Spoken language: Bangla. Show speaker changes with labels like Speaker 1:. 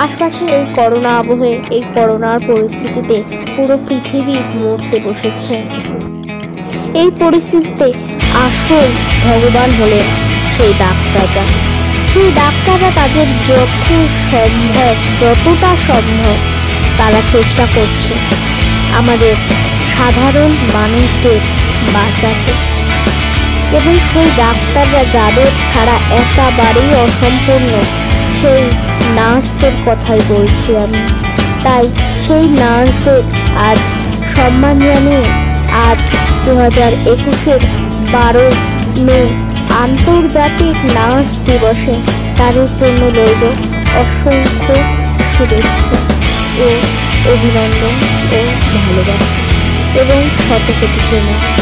Speaker 1: আশপাশে এই করোনা আবহে, এই করোনার পরিস্থিতিতে পুরো পৃথিবী মরতে বসেছে। এই পরিস্থিতিতে আসল ভগবান হলেন সেই ডাক্তাররা। সেই ডাক্তাররা তাদের যত সম্ভব, যতটা সম্ভব তারা চেষ্টা করছে আমাদের সাধারণ মানুষদের বাঁচাতে। এবং সেই ডাক্তাররা যাদের ছাড়া একেবারেই অসম্পূর্ণ সেই নার্সদের কথাই বলছি আমি। তাই সেই নার্সদের আজ সম্মান জানিয়ে আজ দু হাজার একুশের বারো মে আন্তর্জাতিক নার্স দিবসে তাদের জন্য রইল অসংখ্য শুভেচ্ছা ও অভিনন্দন ও ভালোবাসা এবং শতকোটি প্রেমা